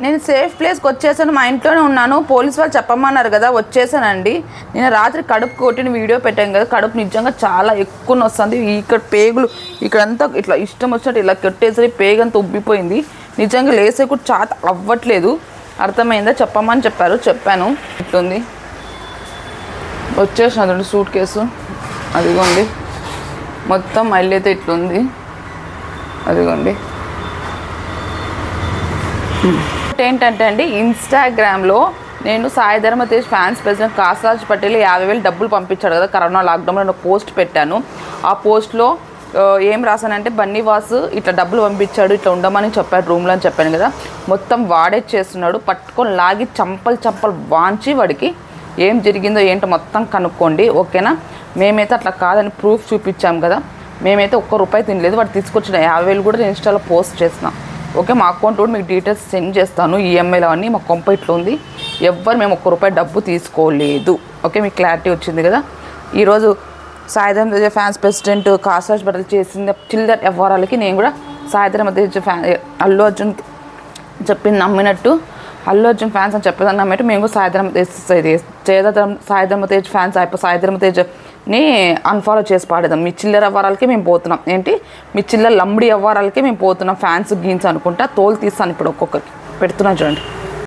నేను సేఫ్ ప్లేస్కి వచ్చేసాను. మా ఇంట్లోనే ఉన్నాను. పోలీస్ వాళ్ళు చెప్పమన్నారు కదా వచ్చేసానండి. నేను రాత్రి కడుపు కొట్టిన వీడియో పెట్టాను కదా. కడుపు నిజంగా చాలా ఎక్కువ వస్తుంది ఇక్కడ పేగులు ఇక్కడంతా ఇట్లా ఇష్టం వచ్చినట్టు ఇలా కొట్టేసరి పేగంతా ఉబ్బిపోయింది. నిజంగా లేసే కూడా చాత అవ్వట్లేదు. అర్థమైందా? చెప్పమని చెప్పారు. చెప్పాను. ఇట్లుంది. వచ్చేసినదండి సూట్ కేసు అదిగోండి. మొత్తం మళ్ళీ అయితే ఇట్లుంది. అదిగోండి. ఏంటంటే అండి ఇన్స్టాగ్రామ్లో నేను సాయి ధర్మ తేజ్ ఫ్యాన్స్ ప్రెసిడెంట్ కాసరాజ్ పటేల్ యాభై వేలు డబ్బులు పంపించాడు కదా కరోనా లాక్డౌన్లో నేను పోస్ట్ పెట్టాను. ఆ పోస్ట్లో ఏం రాశానంటే బన్నీవాస్ ఇట్లా డబ్బులు పంపించాడు ఇట్లా ఉండమని చెప్పాడు రూమ్లో అని చెప్పాను కదా. మొత్తం వాడే చేస్తున్నాడు పట్టుకొని లాగి చంపలు చంపలు వాంచి వాడికి ఏం జరిగిందో ఏంటో మొత్తం కనుక్కోండి ఓకేనా? మేమైతే అట్లా కాదని ప్రూఫ్ చూపించాం కదా. మేమైతే ఒక్క రూపాయి తినలేదు వాడు తీసుకొచ్చిన యాభై వేలు కూడా నేను ఇన్స్టాలో పోస్ట్ చేసినాం ఓకే మా అకౌంట్ కూడా మీకు డీటెయిల్స్ సెండ్ చేస్తాను. ఈఎంఐలు అవన్నీ మా కొంప ఇట్లా ఉంది. ఎవ్వరు మేము ఒక్క రూపాయి డబ్బు తీసుకోలేదు. ఓకే మీకు క్లారిటీ వచ్చింది కదా? ఈరోజు సాయిధరం తేజ ఫ్యాన్స్ ప్రెసిడెంట్ కాసాజ్ బట్టలు చేసిన చిల్డ్రన్ వ్యవహారాలకి నేను కూడా సాయిధరం తేజ ఫ్యాన్ అల్లు అర్జున్ చెప్పింది నమ్మినట్టు. అల్లు అర్జున్ ఫ్యాన్స్ అని చెప్పేదాన్ని నమ్మినట్టు మేము కూడా సాయిధరం తేజ్ చేదరం సాయిధర్మ తేజ్ ఫ్యాన్స్ అయిపోయి సాయిధర్మ ని అన్ఫాలో చేసి పాడేదాం మీ చిల్లర అవ్వారాలకి మేము పోతున్నాం. ఏంటి? మీ చిల్లర లంబడి అవ్వారాలకి మేము పోతున్నాం. ఫ్యాన్స్ గీన్స్ అనుకుంటా తోలు తీస్తాను ఇప్పుడు ఒక్కొక్కరికి. పెడుతున్నా చూడండి.